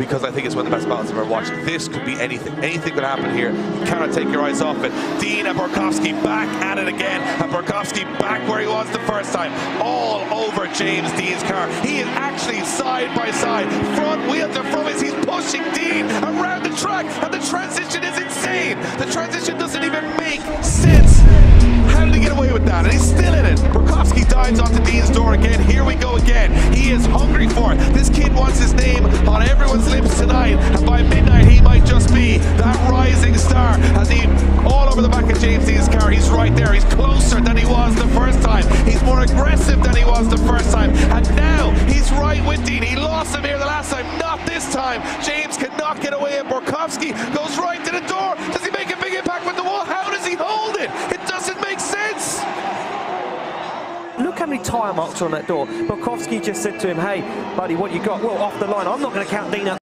because I think it's one of the best battles I've ever watched. This could be anything. Anything could happen here. You cannot take your eyes off it. Dean and Borkowski back at it again. And Borkowski back where he was the first time. All over James Dean's car. He is actually side by side. Front wheel to front wheels. He's pushing Dean around the track. And the transition is insane. The transition doesn't even make sense. How did he get away with that? And he's on everyone's lips tonight. And by midnight, he might just be that rising star. As he all over the back of James Dean's car, he's right there. He's closer than he was the first time. He's more aggressive than he was the first time. And now he's right with Dean. He lost him here the last time. Not this time. James cannot get away. And Borkowski goes right to the door. Look how many tyre marks are on that door. Borkowski just said to him, hey, buddy, what you got? Well, off the line. I'm not going to count up.